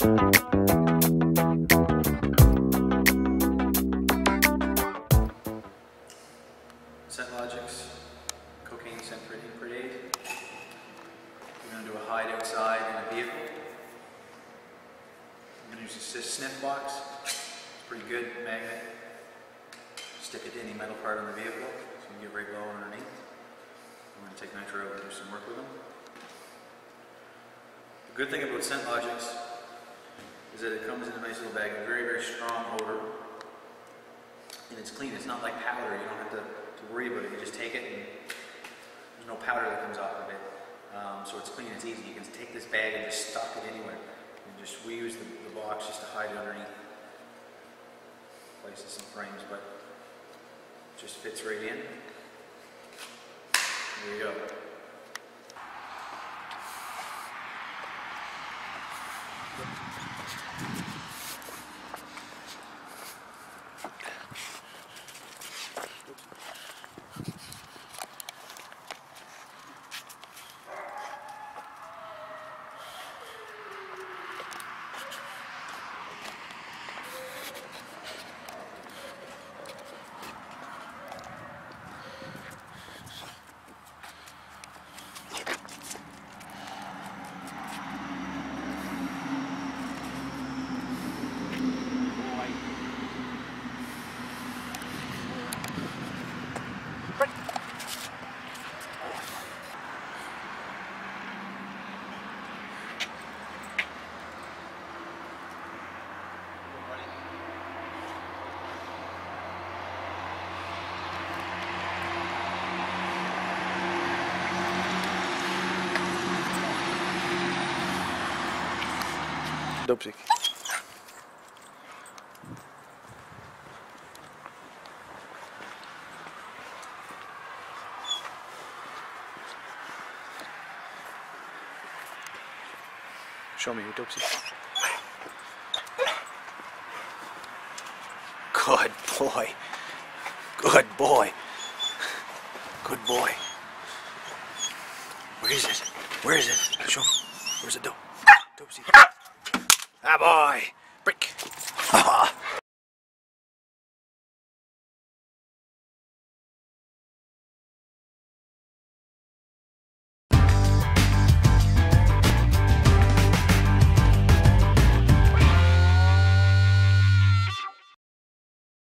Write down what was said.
Scent Logix cocaine scent centric brigade. We're going to do a hide outside in a vehicle. I'm going to use a sniff box. Pretty good magnet. Stick it to any metal part on the vehicle It's gonna get right low underneath. I'm going to take nitro and do some work with them. The good thing about Scent Logix is that it comes in a nice little bag, very, very strong odor. And it's clean. It's not like powder. You don't have to, to worry about it. You just take it and there's no powder that comes off of it. Um, so it's clean, it's easy. You can take this bag and just stock it anywhere. And just we use the, the box just to hide it underneath places and frames, but just fits right in. There you go. Dopsik. Show me your Dopsik. Good boy. Good boy. Good boy. Where is it? Where is it? Show me. Where's the dope? Dopsy. Ah, boy! Brick!